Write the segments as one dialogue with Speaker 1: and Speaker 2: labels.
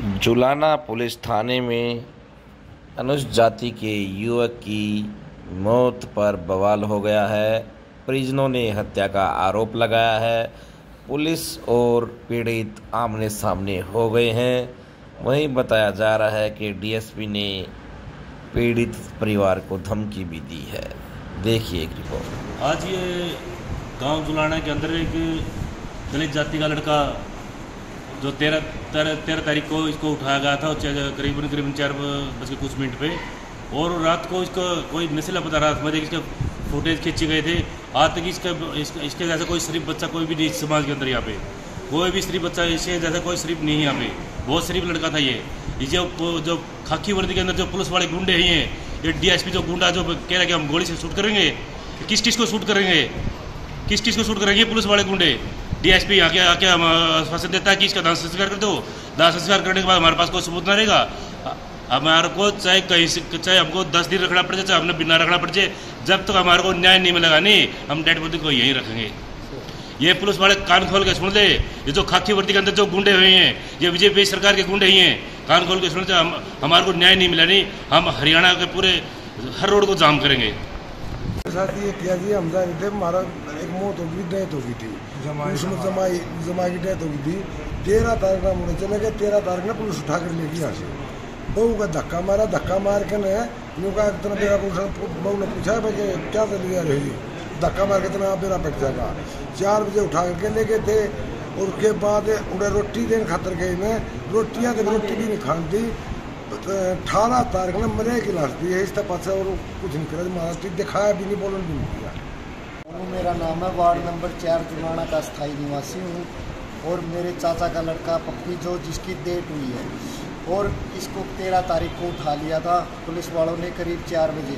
Speaker 1: Julana police थाने में अनुसूचित जाति के युवक की मौत पर बवाल हो गया है। परिजनों ने हत्या का आरोप लगाया है। पुलिस और पीड़ित आमने सामने हो गए हैं। वहीं बताया जा रहा है कि डीएसपी ने पीड़ित परिवार को धमकी भी दी है। देखिए एक रिपोर्ट।
Speaker 2: आज ये गाँव जुलाना के अंदर एक दलित जाति का लड़का जो तेरह तेरह तेरह तारीख को इसको उठाया गया था करीबन करीबन चार बज के कुछ मिनट पे। और रात को इसको कोई नशीला पदार्थ में इसके फुटेज खींचे गए थे। आज तक इसका इसके, इसके जैसा कोई शरीफ बच्चा कोई भी नहीं समाज के अंदर यहाँ पे। कोई भी शरीफ बच्चा इसके जैसा कोई शरीफ नहीं यहाँ पे। बहुत शरीफ लड़का था ये। ये जो खाकी वर्दी के अंदर जो पुलिस वाले गुंडे ही हैं ये डीएसपी जो गुंडा जो कह रहा है कि हम गोली से शूट करेंगे किस किस को शूट करेंगे? किस किस को शूट करेंगे पुलिस वाले गुंडे? डीएसपी आके आके हम आश्वासन देता है कि इसका दाह संस्कार कर दो। दाह संस्कार करने के बाद हमारे पास कोई सबूत ना रहेगा। हमारे को चाहे कहीं से, चाहे हमको दस दिन रखना पड़ जाए चाहे हमने बिना रखना पड़ जाए जब तक हमारे को न्याय नहीं मिलेगा, नहीं, हम डेड बॉडी को यहीं रखेंगे। ये पुलिस वाले कान खोल के सुन ले। ये जो खाकी वर्दी के अंदर जो गुंडे हुए हैं, ये बीजेपी सरकार के गुंडे ही हैं। कान खोल के सुन ले, हम, हमारे को न्याय नहीं मिला, नहीं, हम हरियाणा के पूरे, हर रोड को जाम करेंगे।
Speaker 3: साथ ये किया जी हमारा एक मौत होगी, डेथ हो गई थी। उसमें जमाई जमाई की डेथ हो गई थी। तेरह तारीख ना मुड़े चले गए तेरह तारीख ना पुलिस उठा कर लेगी यहाँ से। बहू का धक्का मारा धक्का मार के ने यूँ कहा इतना बेरा बहू ने पूछा भाई कि क्या कर लिया रही धक्का मार के इतना बेरा पट जाएगा चार बजे उठा करके ले गए थे और उसके बाद उन्हें रोटी देने खातर गए मैं रोटियाँ तो रोटी भी नहीं खान दी अठारह तारीख ने मरे की लाश दी है इसका पास और कुछ नहीं करा। महाराष्ट्र दिखाया भी नहीं बोलन भी नहीं किया
Speaker 4: वो मेरा नाम है, वार्ड नंबर चार जुलाना का स्थायी निवासी हूँ और मेरे चाचा का लड़का पप्पी जो जिसकी डेट हुई है और इसको तेरह तारीख को उठा लिया था, पुलिस वालों ने करीब चार बजे।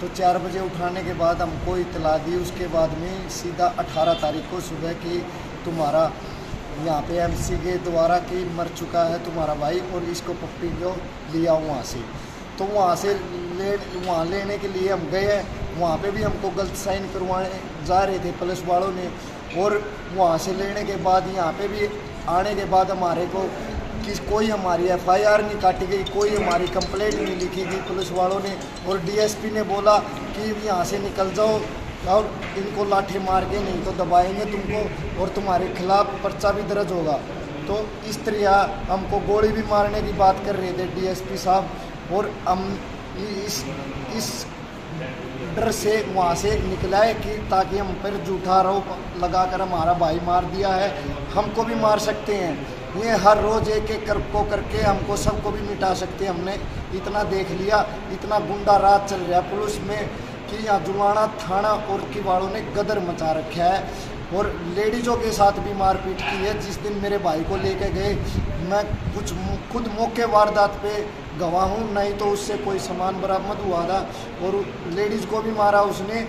Speaker 4: तो चार बजे उठाने के बाद हमको इतला दी, उसके बाद में सीधा अठारह तारीख को सुबह की तुम्हारा यहाँ पे एमसी के द्वारा कि मर चुका है तुम्हारा भाई और इसको पप्पी को लिया वहाँ से। तो वहाँ से ले, वहाँ लेने के लिए हम गए हैं। वहाँ पे भी हमको गलत साइन करवाने जा रहे थे पुलिस वालों ने और वहाँ से लेने के बाद यहाँ पे भी आने के बाद हमारे को कि कोई हमारी एफआईआर नहीं काटी गई, कोई हमारी कंप्लेंट नहीं लिखी गई। पुलिस वालों ने और डीएसपी ने बोला कि यहाँ से निकल जाओ और इनको लाठी मार के नहीं तो दबाएँगे तुमको और तुम्हारे खिलाफ पर्चा भी दर्ज होगा। तो इस तरह हमको गोली भी मारने की बात कर रहे थे डीएसपी साहब और हम इस इस डर से, वहाँ से निकलाए कि ताकि हम पर रहो लगा कर हमारा भाई मार दिया है। हमको भी मार सकते हैं। ये हर रोज़ एक एक कर, को करके हमको सबको भी मिटा सकते हैं। हमने इतना देख लिया, इतना गुंडा रात चल रहा है पुलिस में कि यहाँ जुलाना थाना और किवाड़ों ने गदर मचा रखा है। और लेडीज़ों के साथ भी मारपीट की है। जिस दिन मेरे भाई को लेके गए, मैं कुछ खुद मौके वारदात पे गवाह हूँ। नहीं तो उससे कोई सामान बरामद हुआ था और लेडीज़ को भी मारा उसने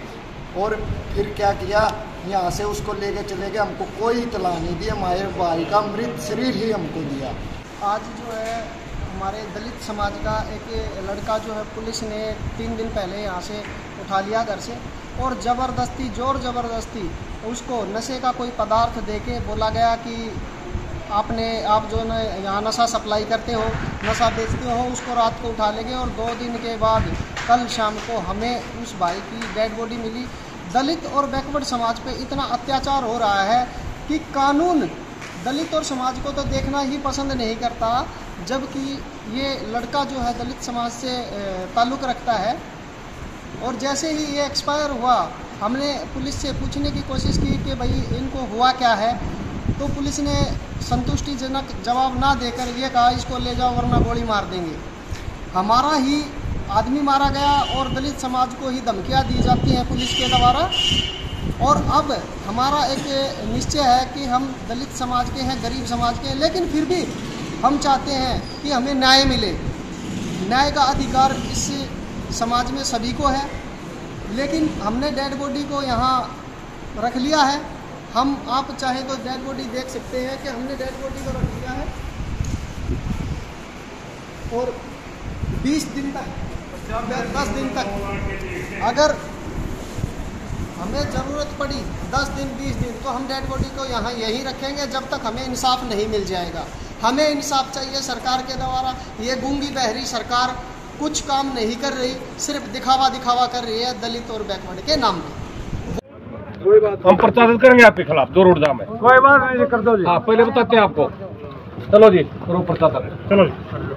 Speaker 4: और फिर क्या किया? यहाँ से उसको लेके चले गए। हमको कोई इतला नहीं दी। हमारे भाई का मृत शरीर ही हमको दिया।
Speaker 5: आज जो है, हमारे दलित समाज का एक लड़का जो है, पुलिस ने तीन दिन पहले यहाँ से उठा लिया घर से। और ज़बरदस्ती, ज़ोर ज़बरदस्ती उसको नशे का कोई पदार्थ दे के बोला गया कि आपने, आप जो है यहाँ नशा सप्लाई करते हो, नशा बेचते हो, उसको रात को उठा लेंगे और दो दिन के बाद कल शाम को हमें उस भाई की डेड बॉडी मिली। दलित और बैकवर्ड समाज पे इतना अत्याचार हो रहा है कि कानून दलित और समाज को तो देखना ही पसंद नहीं करता, जबकि ये लड़का जो है दलित समाज से ताल्लुक़ रखता है और जैसे ही ये एक्सपायर हुआ, हमने पुलिस से पूछने की कोशिश की कि भाई, इनको हुआ क्या है? तो पुलिस ने संतुष्टिजनक जवाब ना देकर ये कहा, इसको ले जाओ, वरना गोली मार देंगे। हमारा ही आदमी मारा गया और दलित समाज को ही धमकियाँ दी जाती हैं पुलिस के द्वारा। और अब हमारा एक निश्चय है कि हम दलित समाज के हैं, गरीब समाज के हैं, लेकिन फिर भी हम चाहते हैं कि हमें न्याय मिले। न्याय का अधिकार इस समाज में सभी को है, लेकिन हमने डेड बॉडी को यहाँ रख लिया है। हम आप चाहें तो डेड बॉडी देख सकते हैं कि हमने डेड बॉडी को रख लिया है और 20 दिन तक दस दिन तक, अगर हमें ज़रूरत पड़ी 10 दिन 20 दिन तो हम डेड बॉडी को यहाँ यहीं रखेंगे जब तक हमें इंसाफ नहीं मिल जाएगा। हमें इंसाफ चाहिए सरकार के द्वारा। ये गूँगी बहरी सरकार कुछ काम नहीं कर रही सिर्फ़ दिखावा दिखावा कर रही है दलित और बैकवर्ड के नाम पे।
Speaker 6: हम प्रचारित करेंगे आपके खिलाफ दो रोड जाम है। कोई बात नहीं कर दो जी। हाँ पहले बताते हैं आपको। चलो जी करो प्रचार चलो जी।